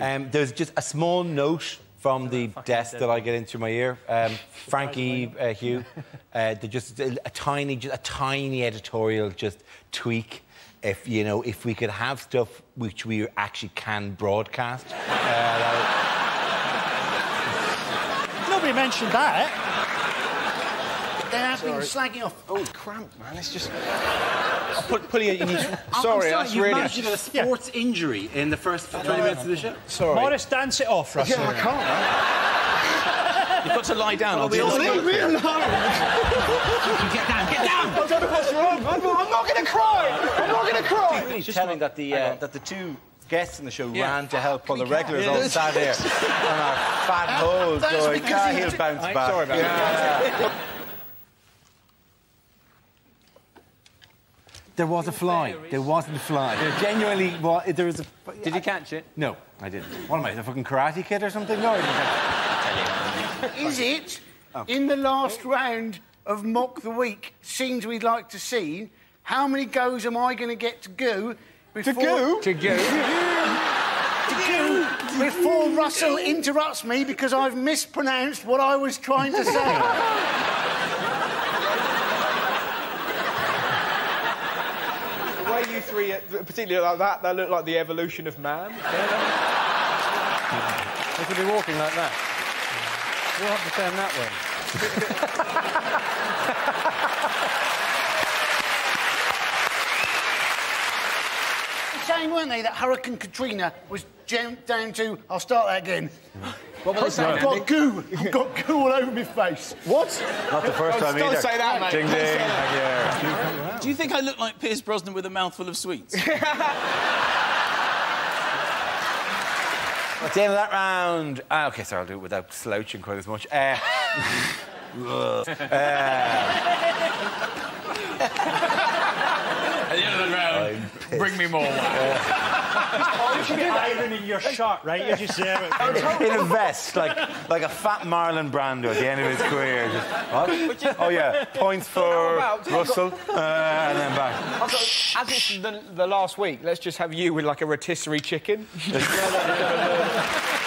Um, there's just a small note from the desk that I get into my ear. Um, Frankie uh, Hugh, uh, just a, a tiny, just a tiny editorial, just tweak. If you know, if we could have stuff which we actually can broadcast. Uh, Nobody mentioned that. They have been slagging off. Oh, cramp, man. It's just. I'll put, pulling it in his... Sorry, that's you really. managed to get a sports injury in the first 20 minutes of the show. Sorry. Morris, dance it off, Russell. Yeah, I can't, man. You've got to lie down. I'll do Leave this. me alone. Get down, get down! I don't know what's wrong. I'm, I'm not going to cry. I'm not going to cry. Really telling that the uh, that the two guests in the show Yeah. ran to help while the regulars Yeah, all that's- sat here on our fat holes that's going, because ah, he- he'll bounce back. sorry about Yeah. There was a fly. There wasn't a fly. There genuinely was. There was a. Did you catch it? No, I didn't. What am I, the fucking karate kid or something? No, I didn't. catch Is it oh. in the last round of Mock the Week scenes we'd like to see? How many goes am I going to get to go before go? To go. to go before Russell interrupts me because I've mispronounced what I was trying to say? The way you three, particularly like that, that looked like the evolution of man. They could be walking like that. We'll have to turn that way. saying, weren't they, that Hurricane Katrina was jam- down to. I'll start that again. What were they saying, I've got goo. I've got goo all over my face. What? Not the first oh, time either. Don't say that, mate. Ding ding. say that. Thank you. Do you think I look like Pierce Brosnan with a mouthful of sweets? At the end of that round. Ah, okay, sorry, I'll do it without slouching quite as much. Uh, At the end of the round, bring me more wine. Iron in your shirt, right? You just say it. in a vest, like like a fat Marlon Brando at the end of his career. Just, what? Oh yeah, points for Russell, uh, and then back. I've got- As it's the, the last week, let's just have you with like a rotisserie chicken. Yeah, that'd be